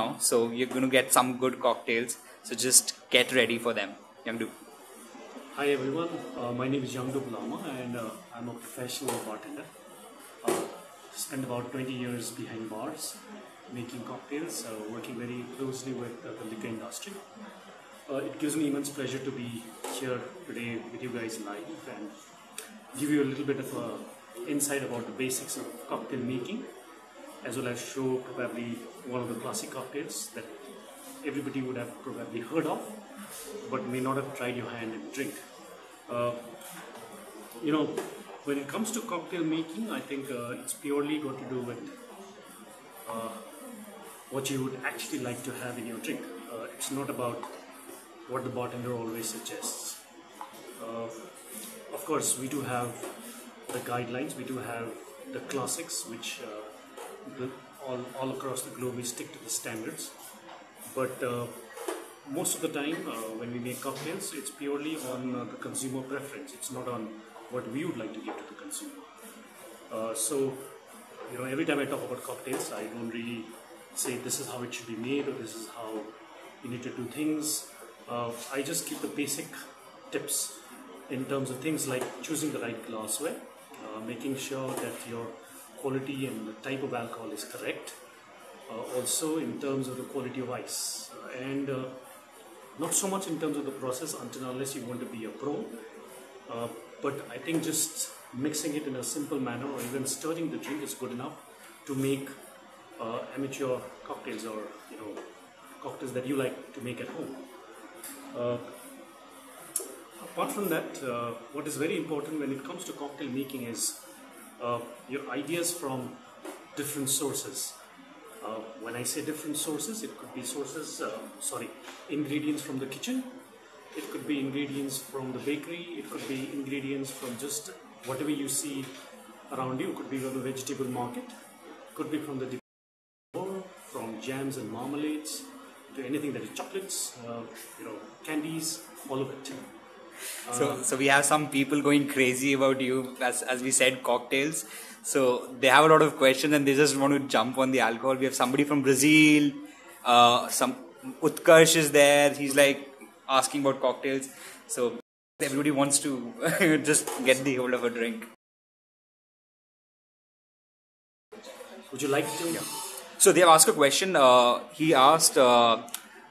now, so you're going to get some good cocktails. So just get ready for them. Youngdu. Hi everyone, uh, my name is Yangdup Lama and uh, I'm a professional bartender. Uh, spent about 20 years behind bars making cocktails, uh, working very closely with uh, the liquor industry. Uh, it gives me immense pleasure to be here today with you guys live and give you a little bit of a insight about the basics of cocktail making as well as show probably one of the classic cocktails that everybody would have probably heard of but may not have tried your hand and drink. Uh, you know, when it comes to cocktail making, I think uh, it's purely got to do with uh, what you would actually like to have in your drink. Uh, it's not about what the bartender always suggests. Uh, of course, we do have the guidelines, we do have the classics, which uh, all, all across the globe we stick to the standards. But uh, most of the time uh, when we make cocktails, it's purely on uh, the consumer preference. It's not on what we would like to give to the consumer. Uh, so, you know, every time I talk about cocktails, I don't really say this is how it should be made or this is how you need to do things. Uh, I just give the basic tips in terms of things like choosing the right glassware, uh, making sure that your quality and the type of alcohol is correct. Uh, also in terms of the quality of ice and uh, not so much in terms of the process until unless you want to be a pro uh, but I think just mixing it in a simple manner or even stirring the drink is good enough to make uh, amateur cocktails or you know cocktails that you like to make at home. Uh, apart from that, uh, what is very important when it comes to cocktail making is uh, your ideas from different sources. Uh, when I say different sources, it could be sources, uh, sorry, ingredients from the kitchen, it could be ingredients from the bakery, it could be ingredients from just whatever you see around you, it could be from the vegetable market, could be from the from jams and marmalades, to anything that is chocolates, uh, you know, candies, all of it. So, so we have some people going crazy about you, as, as we said, cocktails. So they have a lot of questions and they just want to jump on the alcohol. We have somebody from Brazil, uh, some Utkarsh is there. He's like asking about cocktails. So everybody wants to just get the hold of a drink. Would you like to? yeah. So they have asked a question. Uh, he asked, uh,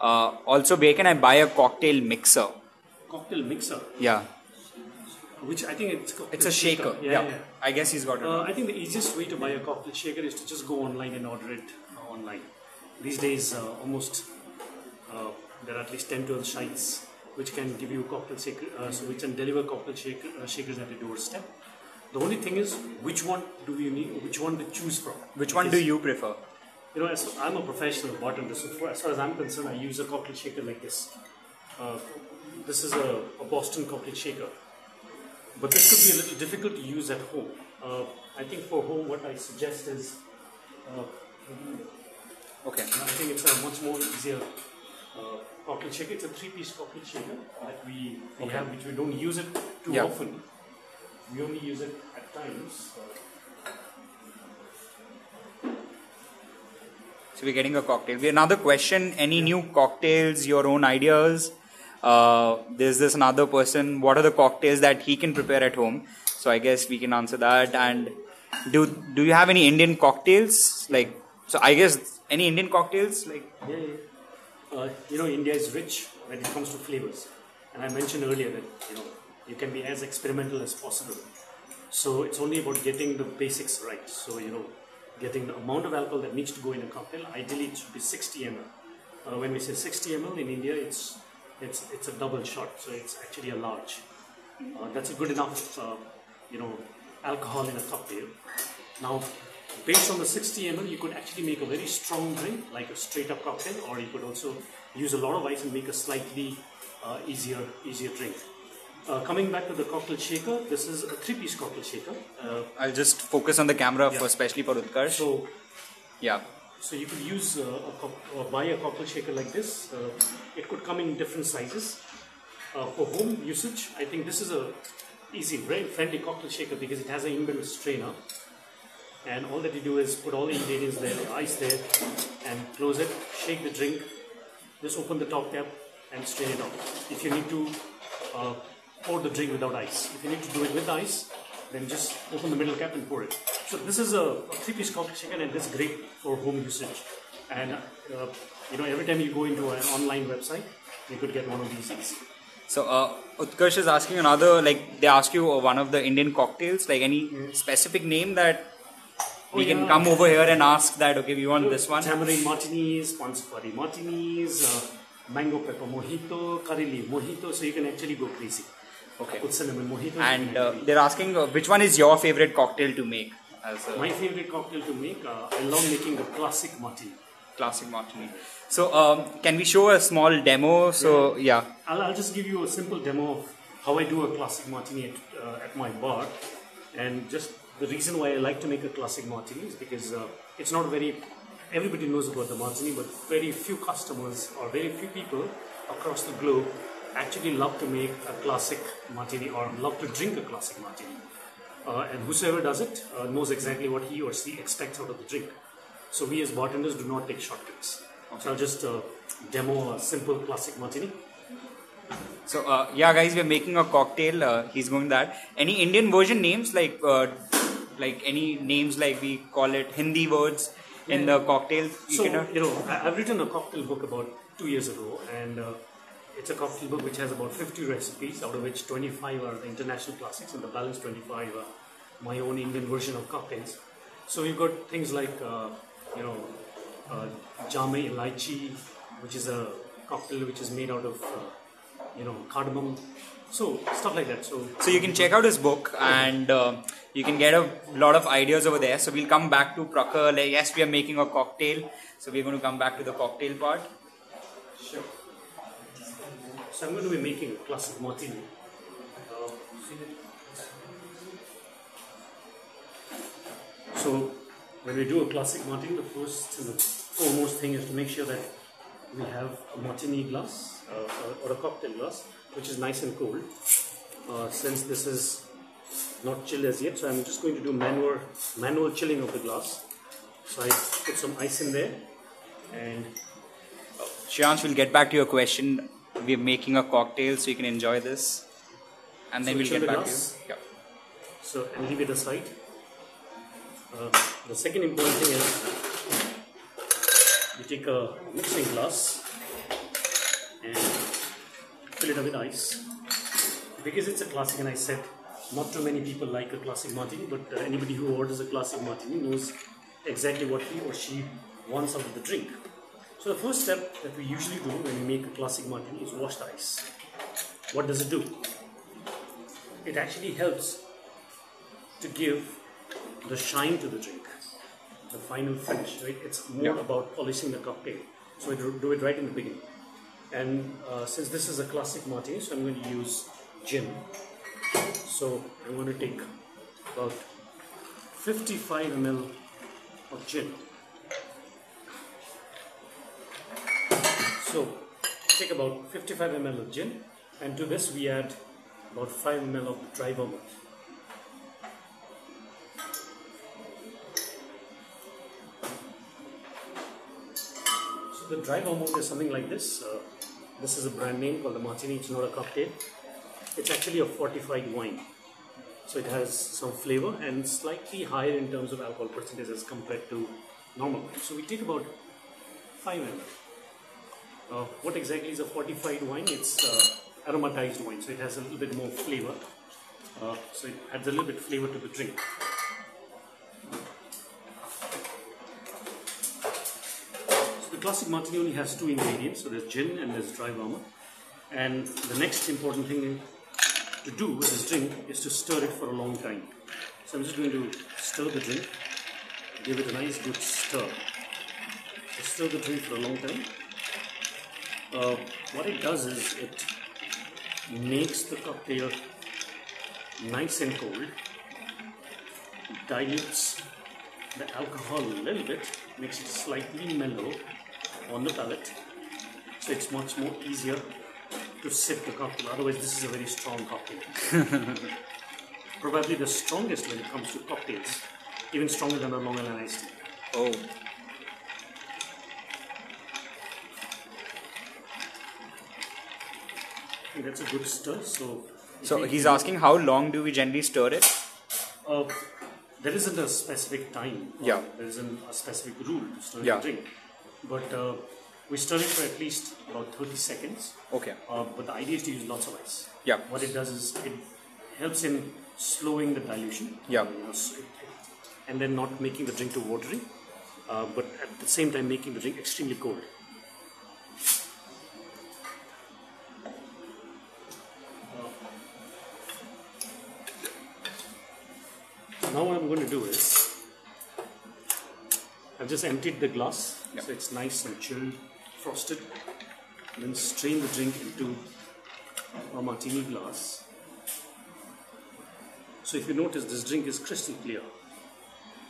uh, also, where can I buy a cocktail mixer? Cocktail mixer, Yeah, which I think it's cocktail it's a shaker. Yeah, yeah. I guess he's got it. Uh, I think the easiest way to buy a cocktail shaker is to just go online and order it uh, online. These days, uh, almost uh, there are at least 10 12 sites which can give you cocktail shaker, uh, so which can deliver cocktail shaker, uh, shakers at your doorstep. The only thing is, which one do you need? Which one to choose from? Which one do you prefer? You know, as, I'm a professional bartender, so for, as far as I'm concerned, I use a cocktail shaker like this. Uh, this is a, a Boston cocktail shaker, but this could be a little difficult to use at home. Uh, I think for home, what I suggest is, uh, Okay. I think it's a much more easier uh, cocktail shaker. It's a three-piece cocktail shaker that we, we have, which we don't use it too Yeah. often. We only use it at times. So we're getting a cocktail. We another question. Any new cocktails? Your own ideas? Uh, there's this another person. What are the cocktails that he can prepare at home? So I guess we can answer that. And do do you have any Indian cocktails? Like so, I guess any Indian cocktails? Like Yeah, yeah. Uh, you know, India is rich when it comes to flavors, and I mentioned earlier that you know you can be as experimental as possible. So it's only about getting the basics right. So you know, getting the amount of alcohol that needs to go in a cocktail. Ideally, it should be 60 ml. Uh, when we say 60 ml in India, it's it's it's a double shot, so it's actually a large. Uh, that's a good enough, uh, you know, alcohol in a cocktail. Now, based on the 60 ml, you could actually make a very strong drink, like a straight up cocktail, or you could also use a lot of ice and make a slightly uh, easier easier drink. Uh, coming back to the cocktail shaker, this is a three-piece cocktail shaker. Uh, I'll just focus on the camera Yeah. for especially for Utkarsh. so yeah. So you could use uh, a cock- uh, buy a cocktail shaker like this. Uh, it could come in different sizes. Uh, for home usage, I think this is a easy, very friendly cocktail shaker because it has an inbuilt strainer. and all that you do is put all the ingredients there, the ice there, and close it, shake the drink, just open the top cap and strain it out. If you need to uh, pour the drink without ice, if you need to do it with ice, then just open the middle cap and pour it. So this is a, three-piece cocktail shaker and this is great for home usage. And uh, you know, every time you go into an online website, you could get one of these things. So uh, Utkarsh is asking another like they ask you uh, one of the Indian cocktails like any specific name that we Oh, can yeah. come over here and ask that okay we want this one. Tamarind martinis, Pansapari martinis, uh, mango pepper mojito, curry leaf mojito, so you can actually go crazy. Okay. With cinnamon mojito. And uh, they're asking uh, which one is your favorite cocktail to make as a my favorite cocktail to make, uh, I love making the classic martini. classic martini. So um, can we show a small demo? So yeah. I'll, I'll just give you a simple demo of how I do a classic martini at, uh, at my bar. And just the reason why I like to make a classic martini is because uh, it's not very, everybody knows about the martini, but very few customers or very few people across the globe actually love to make a classic martini or love to drink a classic martini. Uh, and whosoever does it uh, knows exactly what he or she expects out of the drink. So we as bartenders do not take shortcuts. So I'll just uh, demo a simple classic martini. So uh, yeah, guys, we're making a cocktail. Uh, he's going that. Any Indian version names like uh, like any names like we call it Hindi words in the cocktail? You So, can, you know, I've written a cocktail book about two years ago, and uh, it's a cocktail book which has about 50 recipes, out of which 25 are the international classics, and the balance 25 are my own Indian version of cocktails. So we've got things like, uh, you know, uh, Jame Elaichi, which is a cocktail which is made out of, uh, you know, cardamom. So stuff like that. So so you can check out his book and uh, you can get a lot of ideas over there. So we'll come back to Prakar. Like, yes, we are making a cocktail. So we're going to come back to the cocktail part. Sure. So I'm going to be making a classic martini. So when we do a classic martini, the first and the foremost thing is to make sure that we have a martini glass uh, or a cocktail glass, which is nice and cold. Uh, since this is not chilled as yet, so I'm just going to do manual manual chilling of the glass. So I put some ice in there and we'll get back to your question. We're making a cocktail so you can enjoy this. And then So we'll get the back glass? to you. So I'll leave it aside. Uh, the second important thing is you take a mixing glass and fill it up with ice. Because it's a classic, and I said not too many people like a classic martini, but uh, anybody who orders a classic martini knows exactly what he or she wants out of the drink. So the first step that we usually do when we make a classic martini is wash the ice. What does it do? It actually helps to give the shine to the drink, the final finish. Right? It's more Yeah. about polishing the cocktail. So we do it right in the beginning. And uh, since this is a classic martini, so I'm going to use gin. So I'm going to take about 55 ml of gin. So take about 55 ml of gin, and to this we add about 5 ml of dry vermouth. So the dry vermouth is something like this. Uh, this is a brand name called the Martini. A cocktail. It's actually a fortified wine. So it has some flavor and slightly higher in terms of alcohol percentage as compared to normal wine. So we take about 5 ml. Uh, what exactly is a fortified wine? It's uh, aromatized wine, so it has a little bit more flavor. Uh, so it adds a little bit flavor to the drink. So the classic martini only has two ingredients, so there's gin and there's dry vermouth. And the next important thing to do with this drink is to stir it for a long time. So I'm just going to stir the drink, give it a nice good stir. So stir the drink for a long time. Uh, what it does is it makes the cocktail nice and cold, dilutes the alcohol a little bit, makes it slightly mellow on the palate, so it's much more easier to sip the cocktail. Otherwise, this is a very strong cocktail. Probably the strongest when it comes to cocktails even stronger than a Long Island iced tea. Oh. That's a good stir. So, So he's asking how long do we generally stir it? uh, there isn't a specific time. Yeah. There isn't a specific rule to stir Yeah. the drink. But uh, we stir it for at least about 30 seconds. Okay. Uh, but the idea is to use lots of ice. Yeah. What it does is it helps in slowing the dilution. Yeah. uh, you know, and then not making the drink too watery, uh, but at the same time making the drink extremely cold. Just emptied the glass, Yep. so it's nice and chilled, frosted. Then strain the drink into a martini glass. So if you notice, this drink is crystal clear.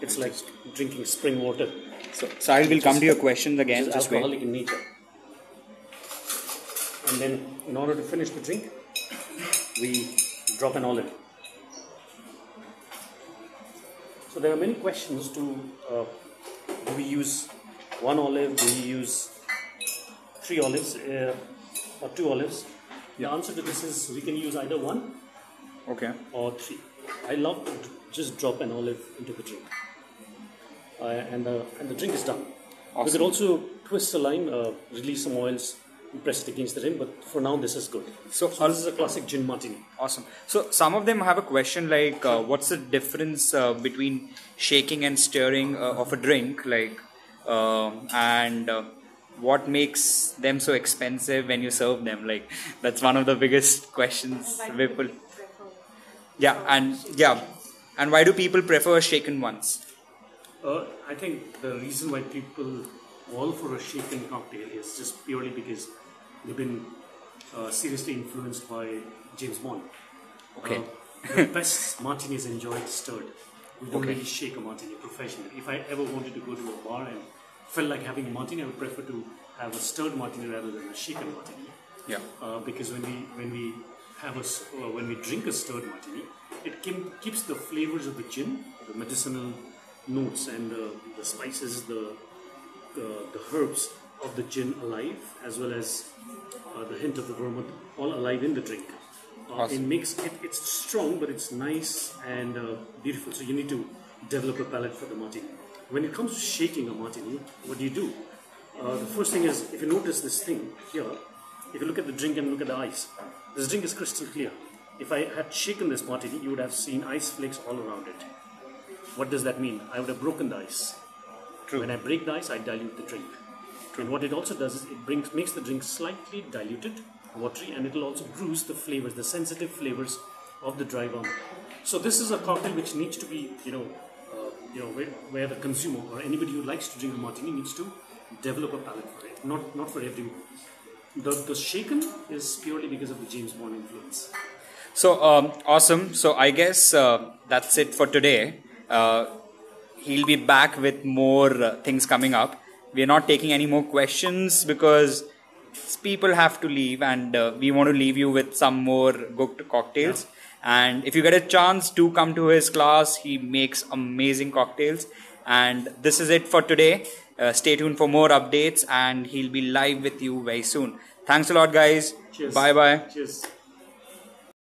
It's like drinking spring water, So Sahil will come to your questions again. Just wait. alcoholic in nature. And then, in order to finish the drink, we drop an olive. So there are many questions to uh, we use one olive, do we use three olives uh, or two olives? The answer to this is we can use either one Okay. or three. I love to just drop an olive into the drink. Uh, and, the, and the drink is done. We Awesome. could also twist the lime, uh, release some oils, and press it against the rim, but for now this is good. So, So this is a classic gin martini. Awesome. So some of them have a question like, uh, what's the difference uh, between shaking and stirring uh, of a drink, like, um and uh, what makes them so expensive when you serve them? Like, that's one of the biggest questions people. Yeah, and yeah, and why do people prefer shaken ones? Uh, I think the reason why people fall for a shaken cocktail is just purely because they've been uh, seriously influenced by James Bond. Okay. Uh, the best martinis enjoyed stirred. We don't Okay. really shake a martini professionally. If I ever wanted to go to a bar and felt like having a martini, I would prefer to have a stirred martini rather than a shaken martini. Yeah. Uh, because when we when we have a uh, when we drink a stirred martini, it keeps the flavors of the gin, the medicinal notes and uh, the spices, the, the the herbs of the gin alive, as well as uh, the hint of the vermouth, all alive in the drink. Uh, Awesome. It makes it it's strong, but it's nice and uh, beautiful. So you need to develop a palate for the martini. When it comes to shaking a martini, what do you do? Uh, the first thing is, if you notice this thing here, if you look at the drink and look at the ice, this drink is crystal clear. If I had shaken this martini, you would have seen ice flakes all around it. What does that mean? I would have broken the ice. True. When I break the ice, I dilute the drink. And what it also does is it brings makes the drink slightly diluted, watery, and it will also bruise the flavors, the sensitive flavors of the dry vermouth. So this is a cocktail which needs to be, you know, uh, you know, where, where the consumer or anybody who likes to drink a martini needs to develop a palate for it. Not not for everyone. The the shaken is purely because of the James Bond influence. So um, awesome. So I guess uh, that's it for today. Uh, he'll be back with more uh, things coming up. We are not taking any more questions because people have to leave, and uh, we want to leave you with some more cooked cocktails. And if you get a chance to come to his class, he makes amazing cocktails. And this is it for today. Uh, stay tuned for more updates, and he'll be live with you very soon. Thanks a lot, guys. Cheers. Bye bye. Cheers.